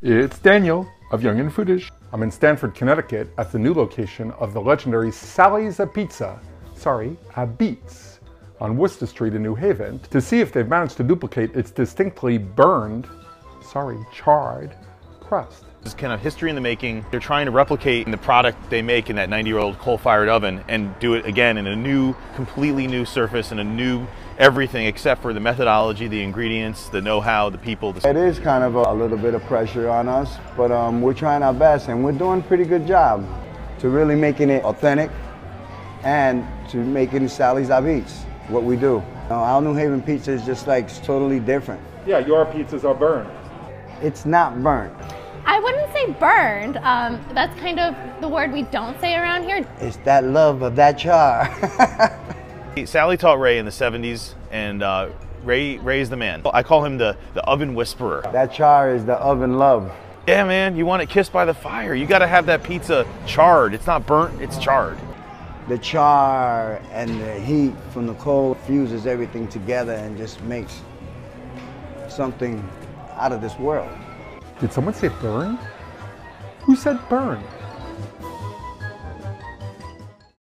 It's Daniel of Young and Foodish. I'm in Stamford, Connecticut at the new location of the legendary Sally's Apizza, sorry, a Beats, on Wooster Street in New Haven to see if they've managed to duplicate its distinctly burned, sorry, charred crust. This is kind of history in the making. They're trying to replicate the product they make in that 90 year old coal fired oven and do it again in a new, completely new surface and a new everything except for the methodology, the ingredients, the know how, the people. It is kind of a, a little bit of pressure on us, but um, we're trying our best and we're doing a pretty good job to really making it authentic and to making Sally's Abeats what we do. Uh, our New Haven pizza is just like totally different. Yeah, your pizzas are burned. It's not burnt. I wouldn't say burned. Um, that's kind of the word we don't say around here. It's that love of that char. Sally taught Ray in the 70s, and uh, Ray is the man. I call him the, the oven whisperer. that char is the oven love. Yeah, man, you want it kissed by the fire. You got to have that pizza charred. It's not burnt, it's charred. The char and the heat from the coal fuses everything together and just makes something out of this world. Did someone say burn? Who said burned?